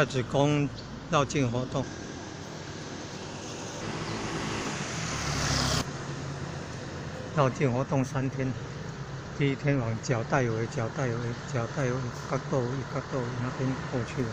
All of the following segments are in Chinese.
太子宫绕境活动。绕境活动三天，第一天往脚带尾、脚带尾、脚带尾、角豆尾、角豆尾那边过去了。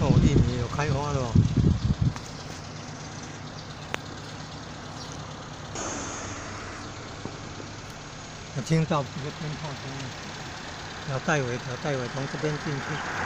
哦，印尼有开花了哦。我听到这个鞭炮声了，要带尾，条带尾从这边进去。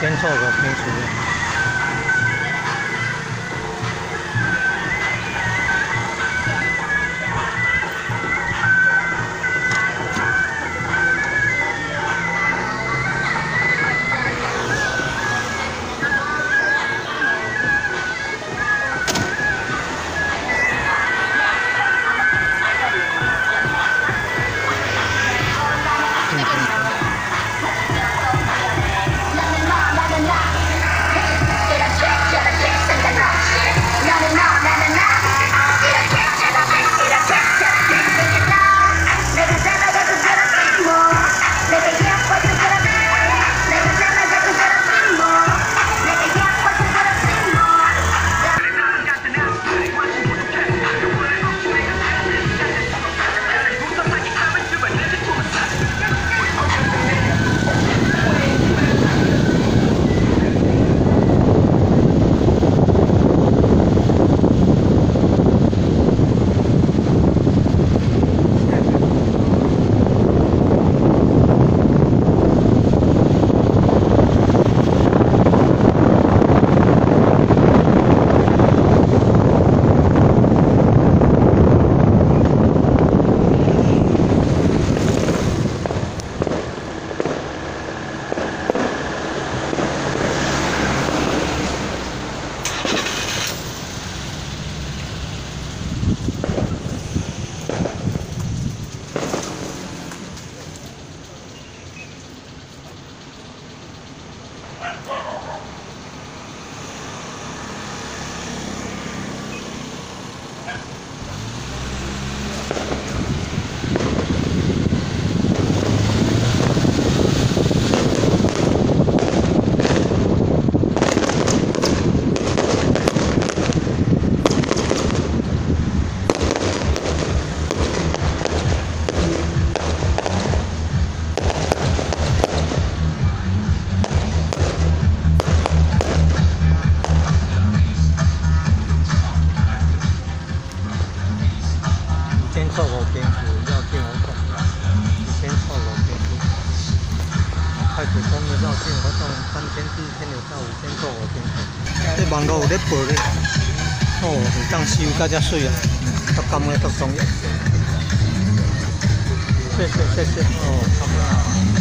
先做个平时。会当收加遮水啊，都干了都重要。谢谢谢谢，哦，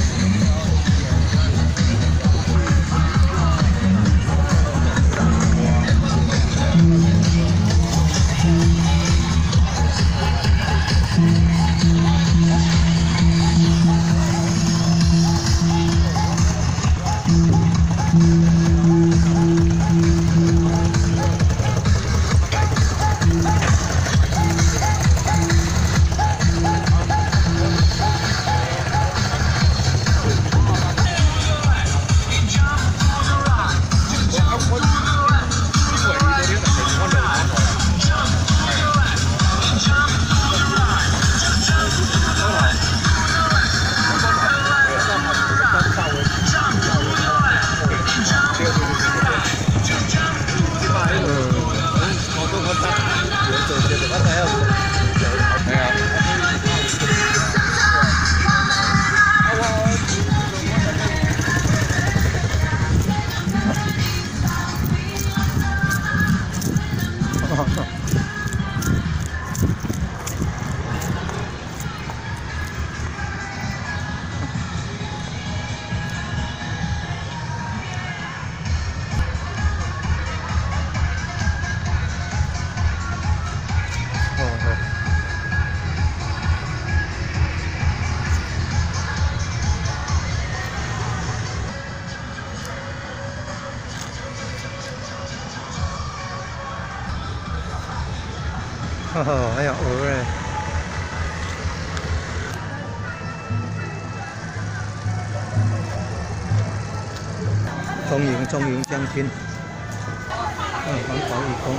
哦，还有鹅嘞！中营中营将军，嗯，环保义工。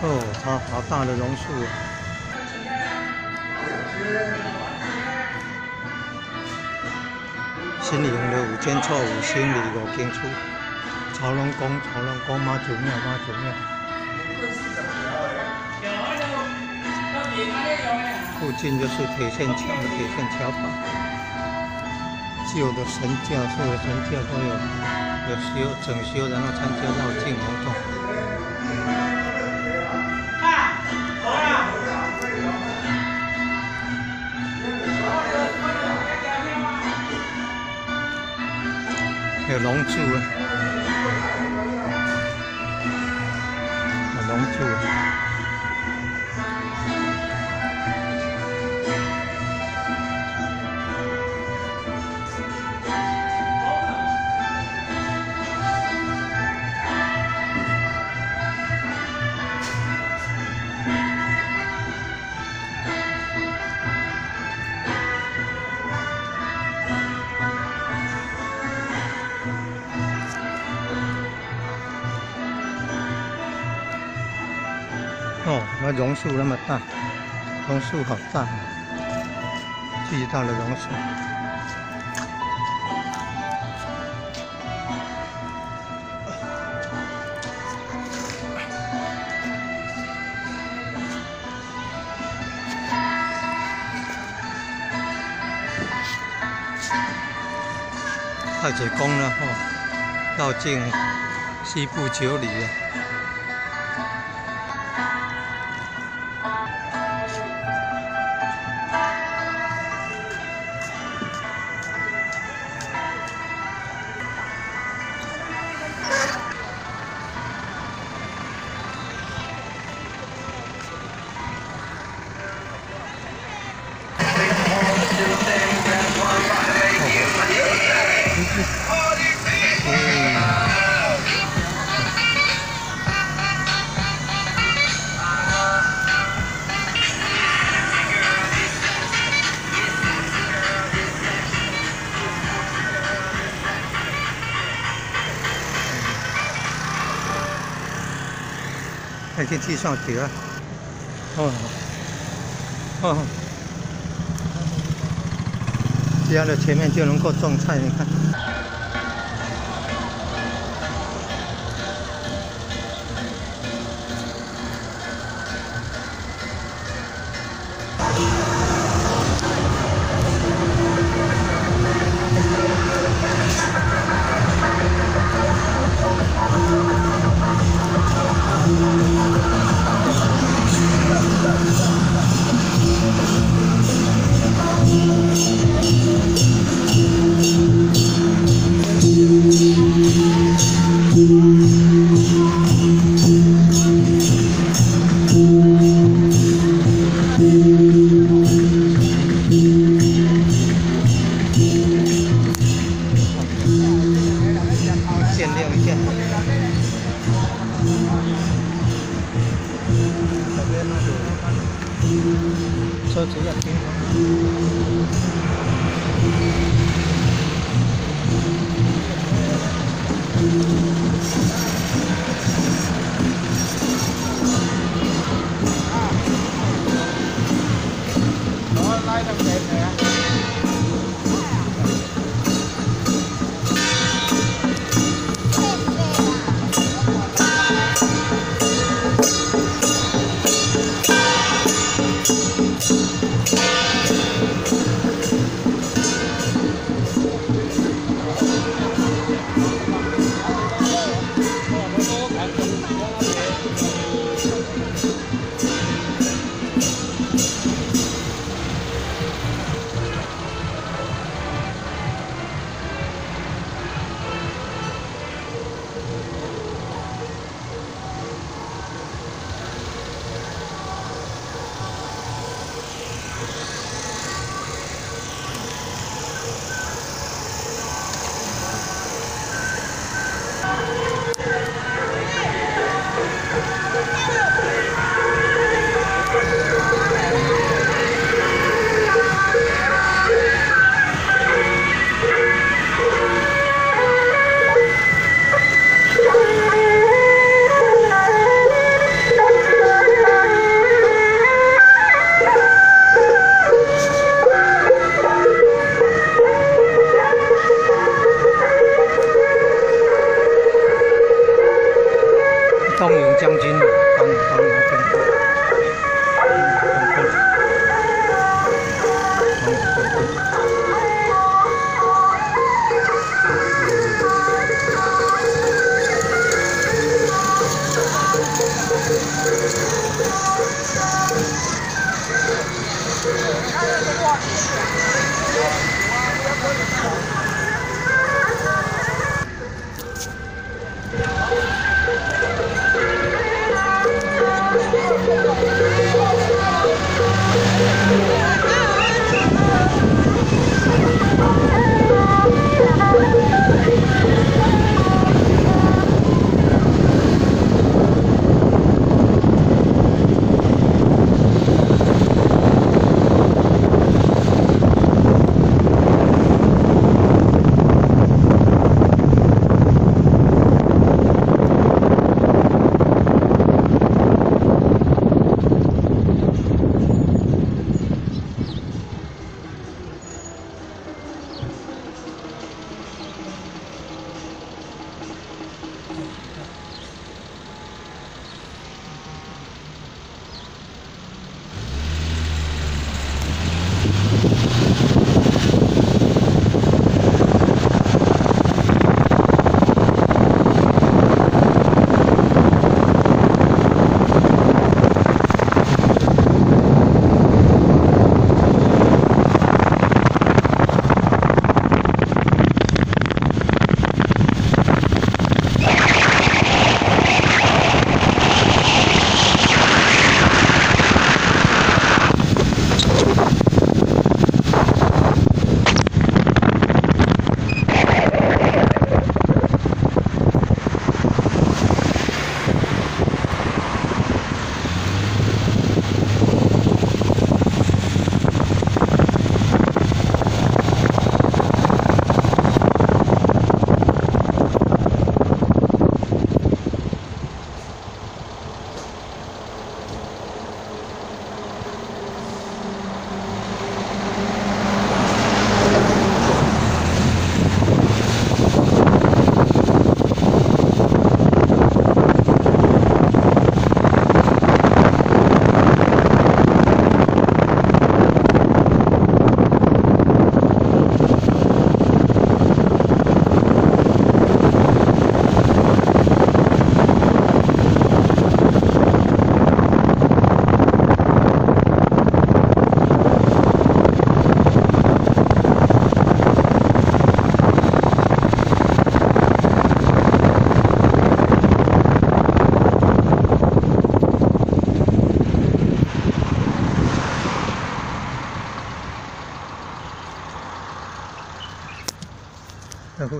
哦，好好大的榕树。新营的五间错五星里五间厝，朝龙宫朝龙宫妈祖庙妈祖庙。附近就是铁线桥、铁线桥堡。旧的神教，所有神教都有有修整修，然后参加绕境活动。有龙柱啊，有龙柱。榕树那么大，榕树好大，遇到了榕树。太子宫了哦，绕境西部九里了。地上去了，哦，哦，家的前面就能够种菜，你看。quay đồng tiền nè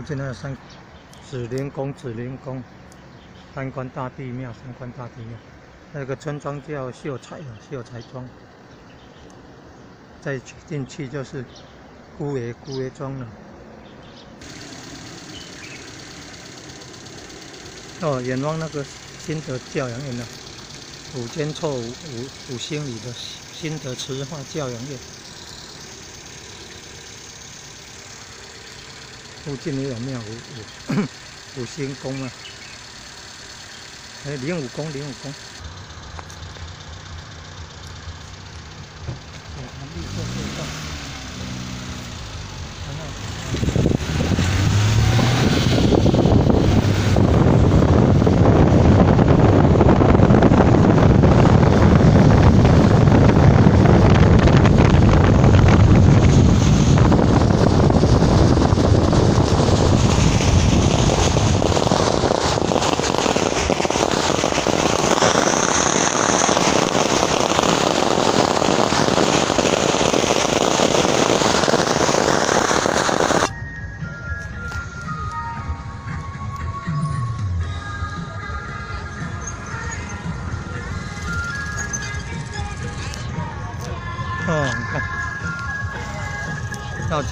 现在三紫灵宫，紫灵宫，三官大帝庙，三官大帝庙。那个村庄叫秀才啊，秀才庄。再进去就是姑爷姑爷庄了。哦，远望那个新德教养院呢，五间错五五五星里的新德慈化教养院，附近也有咩有有有仙宫啊，哎，灵武宫灵武宫。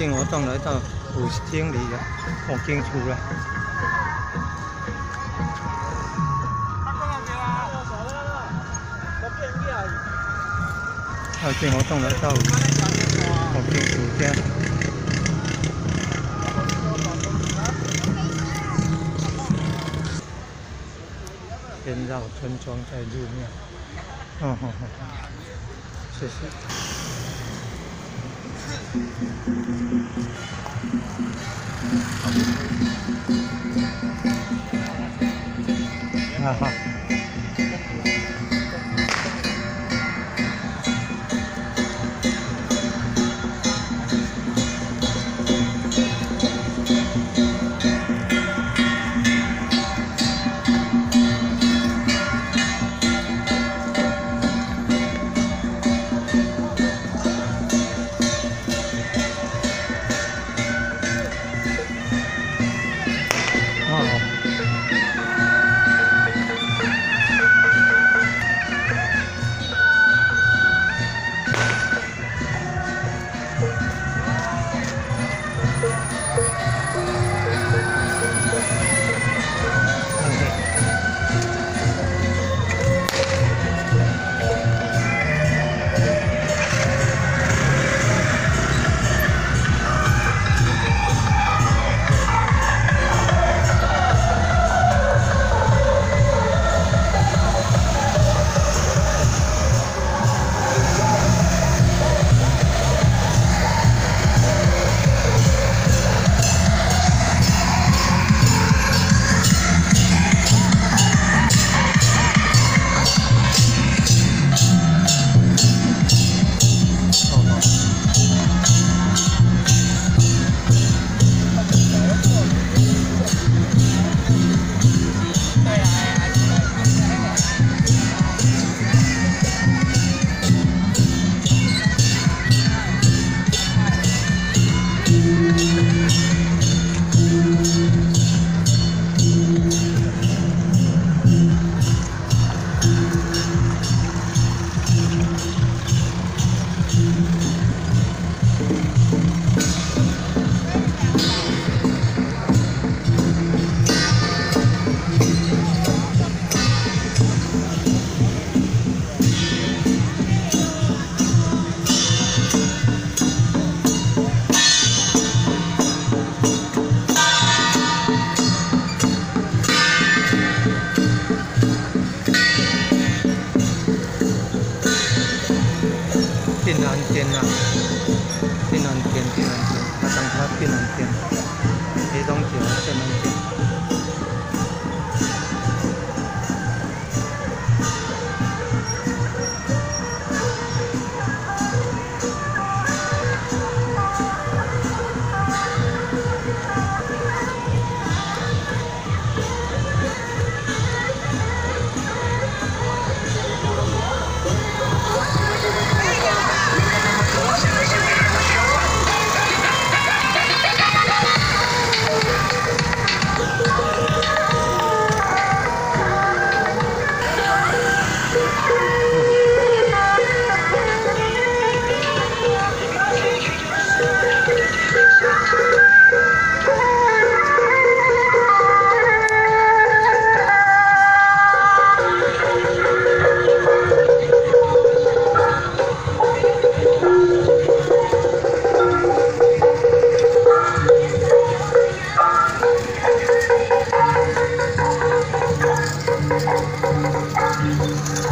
绕境活动来到五星里了，好清楚了。绕境活动来到好清楚的，先绕村庄再入庙。哦好好，谢谢。Ha ha.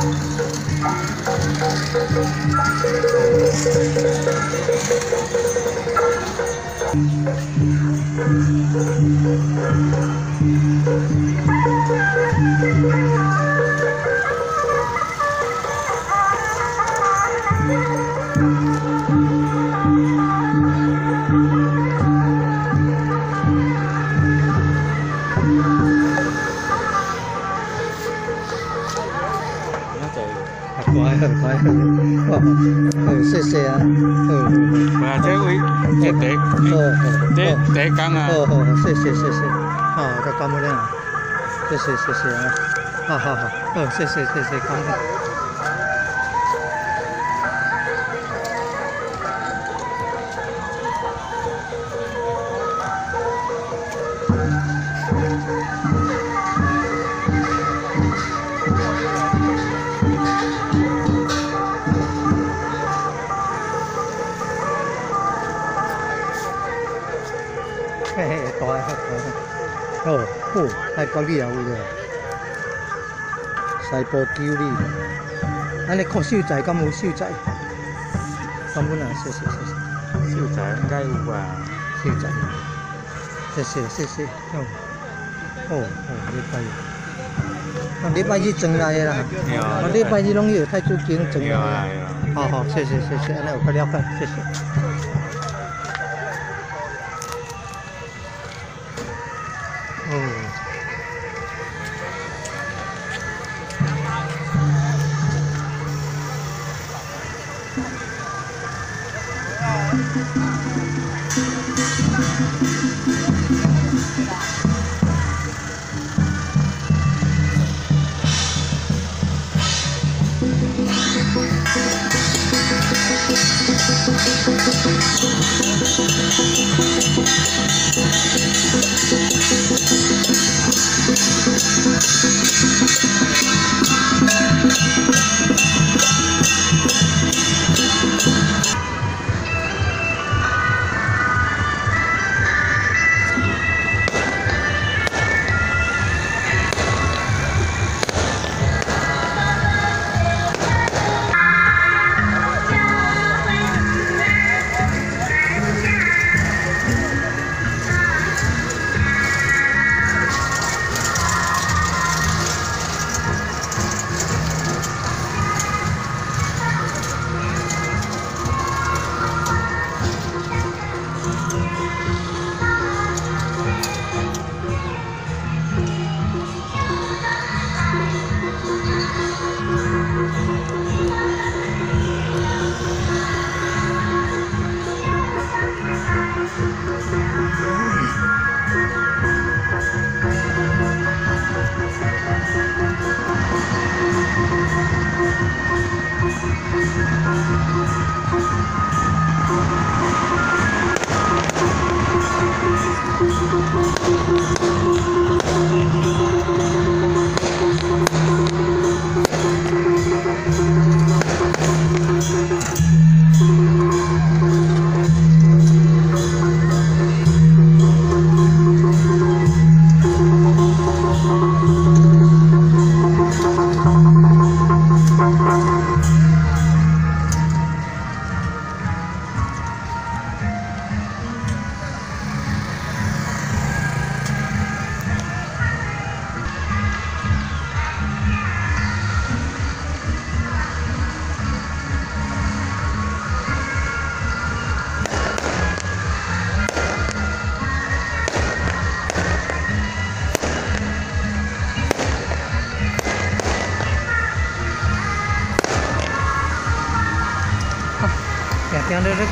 Thank you. 谢谢谢谢啊，好好好，哦，谢谢谢谢，感哦，哦，太高丽啊，有个西部九里，安尼看秀才敢有秀才？感恩啊，谢谢谢谢，秀才应该有吧？秀才，谢谢谢谢，哦哦哦，礼拜日，啊礼拜一整来的啦，有啊啊礼拜一拢有太子经装有啊来的。好好，谢谢谢谢，安尼有较了解，谢谢。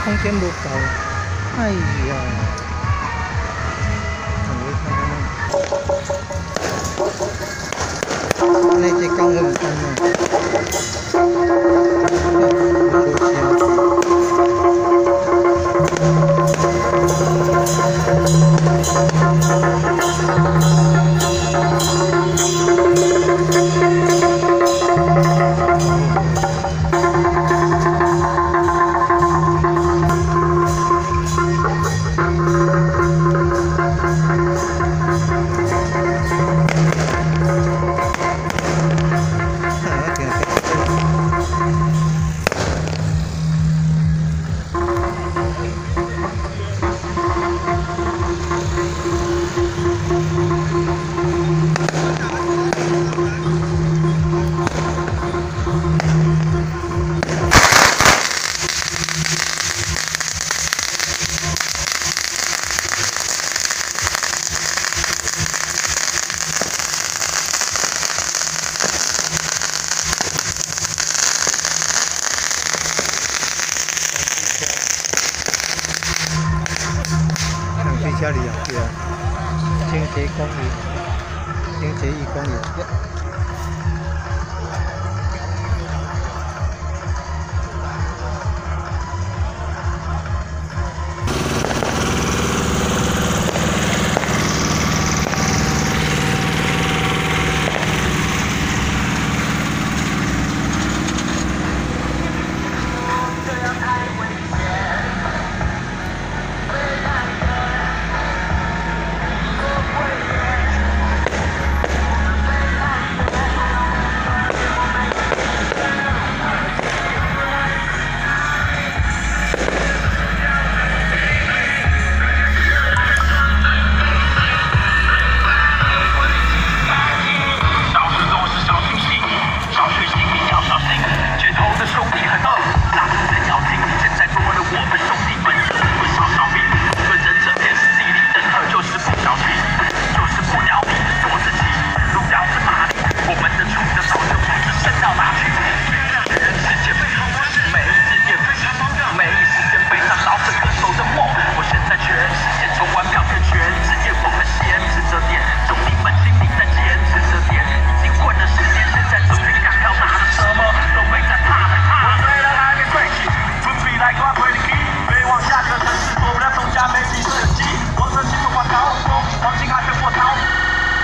空间不够，哎呀！安尼这讲我唔